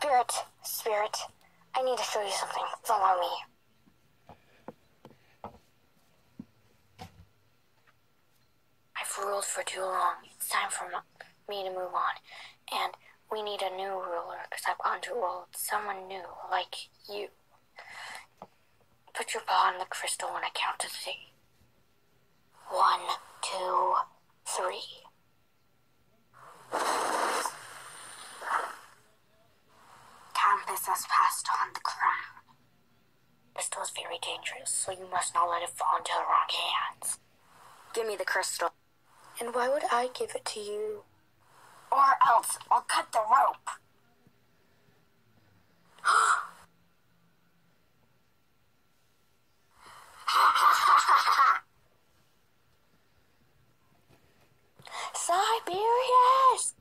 Spirit, Spirit, I need to show you something. Follow me. I've ruled for too long. It's time for me to move on. And we need a new ruler because I've gone too old. Someone new, like you. Put your paw on the crystal when I count to three. One, two, three. Has passed on the crown. This tool is very dangerous, so you must not let it fall into the wrong hands. Give me the crystal. And why would I give it to you? Or else I'll cut the rope. Siberius!